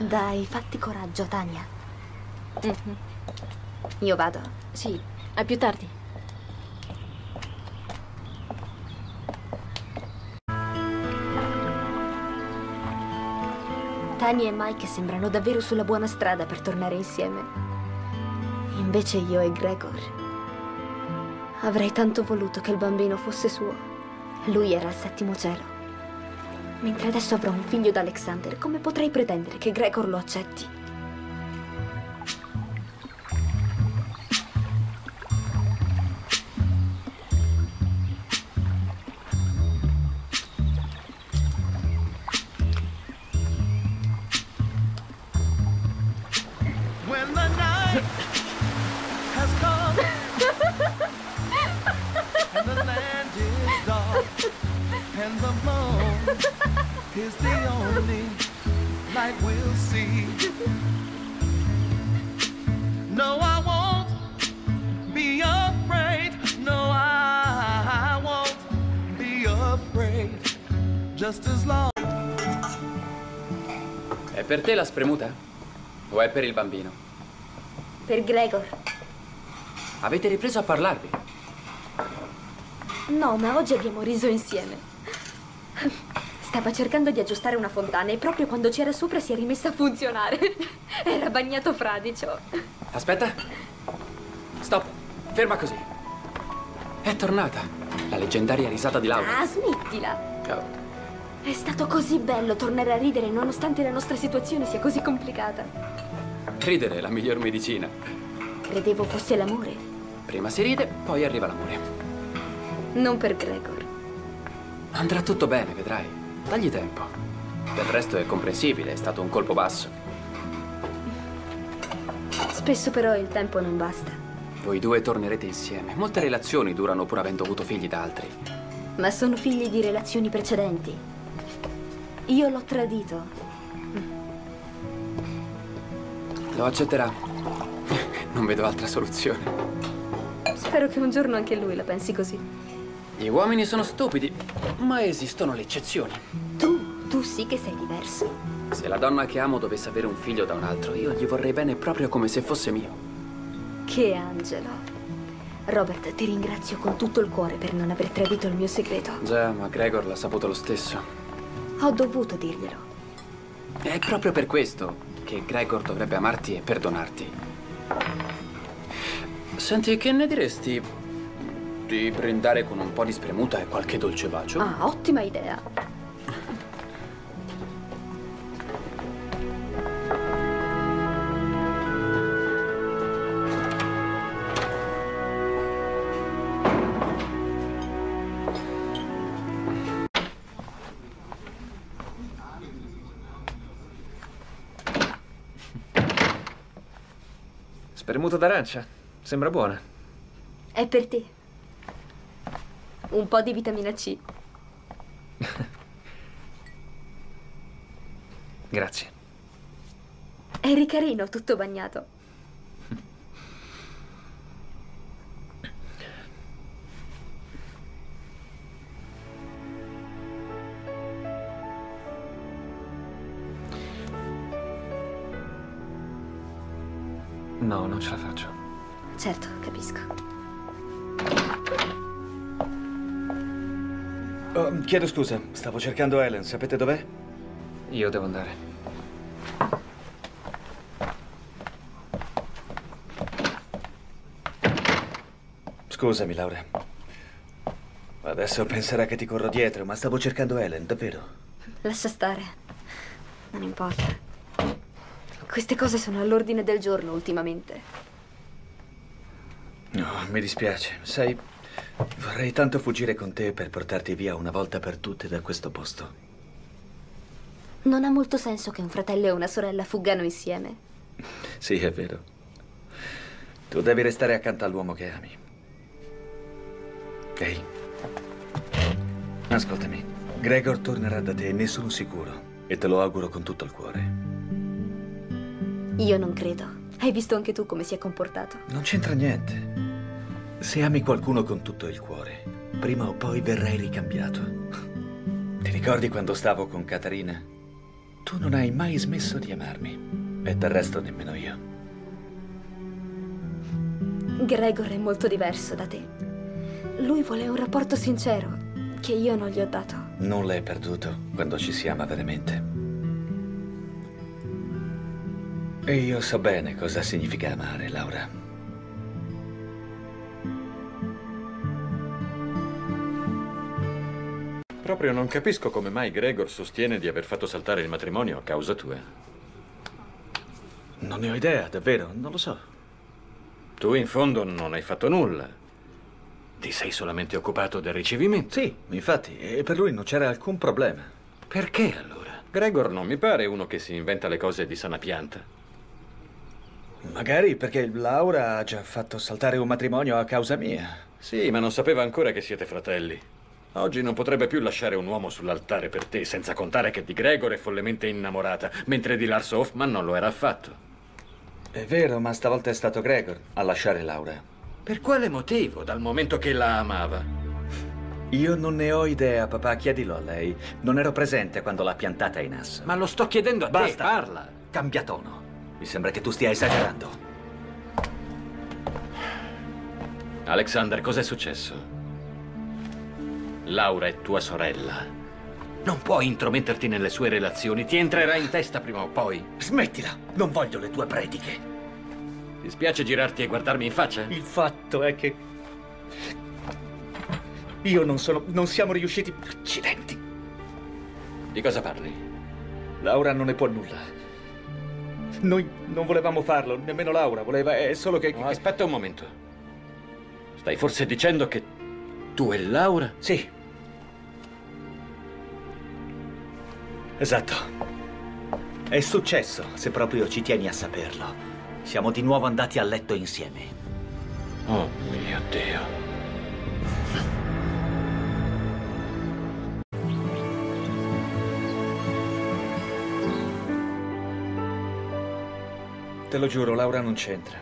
Dai, fatti coraggio, Tania. Mhm. Io vado. Sì, a più tardi. Tania e Mike sembrano davvero sulla buona strada per tornare insieme. Invece io e Gregor. Avrei tanto voluto che il bambino fosse suo. Lui era al settimo cielo. Mentre adesso avrò un figlio da Alexander, come potrei pretendere che Gregor lo accetti? È per te la spremuta? O è per il bambino? Per Gregor. Avete ripreso a parlarvi? No, ma oggi abbiamo riso insieme. Stava cercando di aggiustare una fontana e proprio quando c'era sopra si è rimessa a funzionare. Era bagnato fradicio. Aspetta. Stop. Ferma così. È tornata. La leggendaria risata di Laura. Ah, smettila. Oh, È stato così bello tornare a ridere nonostante la nostra situazione sia così complicata. ridere è la miglior medicina. Credevo fosse l'amore. Prima si ride, poi arriva l'amore. Non per Gregor. Andrà tutto bene, vedrai. Dagli tempo. Del resto è comprensibile, è stato un colpo basso. Spesso però il tempo non basta. Voi due tornerete insieme. Molte relazioni durano pur avendo avuto figli da altri. Ma sono figli di relazioni precedenti. Io l'ho tradito. Lo accetterà. Non vedo altra soluzione. Spero che un giorno anche lui la pensi così. Gli uomini sono stupidi, ma esistono le eccezioni. Tu, tu sì che sei diverso. Se la donna che amo dovesse avere un figlio da un altro, io gli vorrei bene proprio come se fosse mio. Che angelo. Robert, ti ringrazio con tutto il cuore per non aver tradito il mio segreto. Già, ma Gregor l'ha saputo lo stesso. Ho dovuto dirglielo. È proprio per questo che Gregor dovrebbe amarti e perdonarti. Senti, che ne diresti di brindare con un po' di spremuta e qualche dolce bacio? Ah, ottima idea. Spremuta d'arancia. Sembra buona. È per te. Un po' di vitamina C. Grazie. Eri carino, tutto bagnato. No, non ce la faccio. Certo, capisco. Oh, chiedo scusa, stavo cercando Helen. Sapete dov'è? Io devo andare. Scusami, Laura. Adesso penserà che ti corro dietro, ma stavo cercando Helen, davvero. Lascia stare. Non importa. Queste cose sono all'ordine del giorno ultimamente. No, mi dispiace. Sai, vorrei tanto fuggire con te per portarti via una volta per tutte da questo posto. Non ha molto senso che un fratello e una sorella fuggano insieme. Sì, è vero. Tu devi restare accanto all'uomo che ami. Ehi, ascoltami. Gregor tornerà da te, ne sono sicuro. E te lo auguro con tutto il cuore. Io non credo. Hai visto anche tu come si è comportato. Non c'entra niente. Se ami qualcuno con tutto il cuore, prima o poi verrai ricambiato. Ti ricordi quando stavo con Caterina? Tu non hai mai smesso di amarmi. E del resto nemmeno io. Gregor è molto diverso da te. Lui vuole un rapporto sincero che io non gli ho dato. Nulla è perduto quando ci si ama veramente. E io so bene cosa significa amare, Laura. Proprio non capisco come mai Gregor sostiene di aver fatto saltare il matrimonio a causa tua. Non ne ho idea, davvero, non lo so. Tu in fondo non hai fatto nulla. Ti sei solamente occupato del ricevimento. Sì, infatti, e per lui non c'era alcun problema. Perché allora? Gregor non mi pare uno che si inventa le cose di sana pianta. Magari perché Laura ha già fatto saltare un matrimonio a causa mia. Sì, ma non sapeva ancora che siete fratelli. Oggi non potrebbe più lasciare un uomo sull'altare per te, senza contare che di Gregor è follemente innamorata, mentre di Lars Hoffman non lo era affatto. È vero, ma stavolta è stato Gregor a lasciare Laura. Per quale motivo, dal momento che la amava? Io non ne ho idea, papà, chiedilo a lei. Non ero presente quando l'ha piantata in asso. Ma lo sto chiedendo a Basta, te, parla. Cambia tono. Mi sembra che tu stia esagerando. Alexander, cos'è successo? Laura è tua sorella. Non puoi intrometterti nelle sue relazioni, ti entrerà in testa prima o poi. Smettila, non voglio le tue prediche. Ti spiace girarti e guardarmi in faccia? Il fatto è che... Io non sono... non siamo riusciti... Accidenti. Di cosa parli? Laura non ne può nulla. Noi non volevamo farlo, nemmeno Laura voleva, è solo che... No, aspetta un momento. Stai forse dicendo che tu e Laura? Sì. Esatto. È successo, se proprio ci tieni a saperlo. Siamo di nuovo andati a letto insieme. Oh mio Dio. Te lo giuro, Laura non c'entra.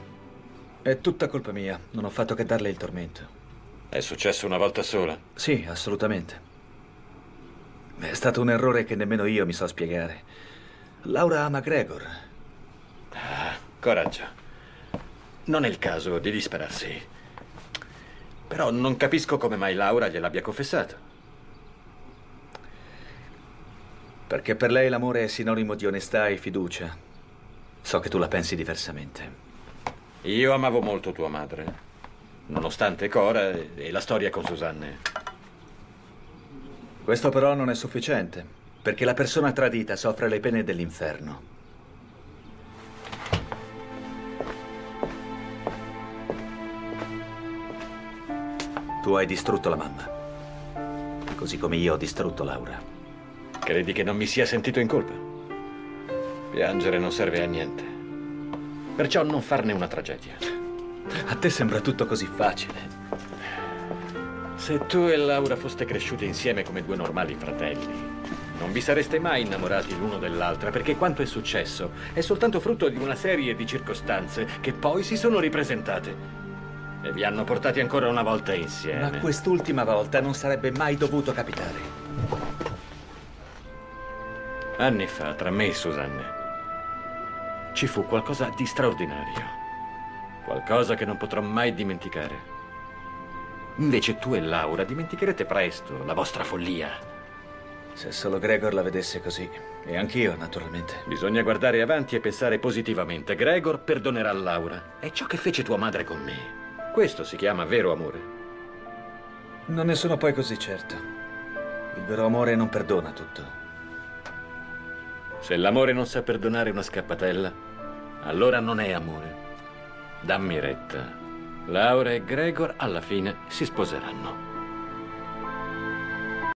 È tutta colpa mia, non ho fatto che darle il tormento. È successo una volta sola? Sì, assolutamente. È stato un errore che nemmeno io mi so spiegare. Laura ama Gregor. Ah, coraggio. Non è il caso di disperarsi. Però non capisco come mai Laura gliel'abbia confessato. Perché per lei l'amore è sinonimo di onestà e fiducia. So che tu la pensi diversamente. Io amavo molto tua madre. Nonostante Cora e la storia con Susanne. Questo però non è sufficiente, perché la persona tradita soffre le pene dell'inferno. Tu hai distrutto la mamma, così come io ho distrutto Laura. Credi che non mi sia sentito in colpa? Piangere non serve a niente. Perciò non farne una tragedia. A te sembra tutto così facile. Se tu e Laura foste cresciuti insieme come due normali fratelli, non vi sareste mai innamorati l'uno dell'altra, perché quanto è successo è soltanto frutto di una serie di circostanze che poi si sono ripresentate. E vi hanno portati ancora una volta insieme. Ma quest'ultima volta non sarebbe mai dovuto capitare. Anni fa, tra me e Susanne, ci fu qualcosa di straordinario. Qualcosa che non potrò mai dimenticare. Invece tu e Laura dimenticherete presto la vostra follia. Se solo Gregor la vedesse così. E anch'io, naturalmente. Bisogna guardare avanti e pensare positivamente. Gregor perdonerà Laura. È ciò che fece tua madre con me. Questo si chiama vero amore. Non ne sono poi così certo. Il vero amore non perdona tutto. Se l'amore non sa perdonare una scappatella, allora non è amore. Dammi retta. Laura e Gregor alla fine si sposeranno.